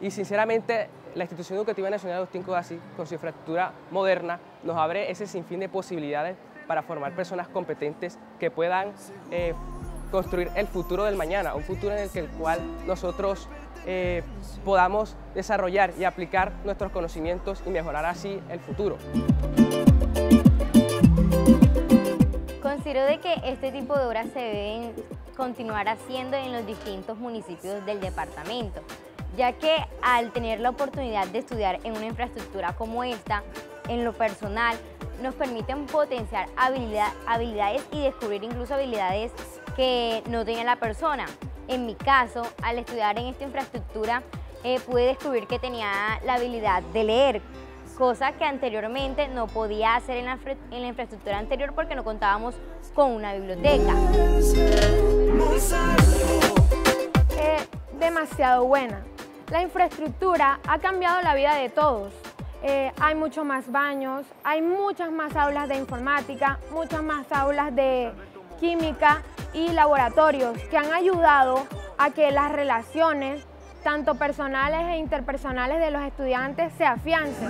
Y sinceramente, la institución educativa nacional Agustín Codazzi, con su infraestructura moderna, nos abre ese sinfín de posibilidades para formar personas competentes que puedan eh, construir el futuro del mañana, un futuro en el, que, el cual nosotros eh, podamos desarrollar y aplicar nuestros conocimientos y mejorar así el futuro. Considero de que este tipo de obras se deben continuar haciendo en los distintos municipios del departamento, ya que al tener la oportunidad de estudiar en una infraestructura como esta, en lo personal, nos permiten potenciar habilidades y descubrir incluso habilidades que no tenía la persona. En mi caso, al estudiar en esta infraestructura, eh, pude descubrir que tenía la habilidad de leer, cosa que anteriormente no podía hacer en la, en la infraestructura anterior porque no contábamos con una biblioteca. Es demasiado buena. La infraestructura ha cambiado la vida de todos. Eh, hay muchos más baños, hay muchas más aulas de informática, muchas más aulas de química y laboratorios que han ayudado a que las relaciones, tanto personales e interpersonales de los estudiantes, se afiancen.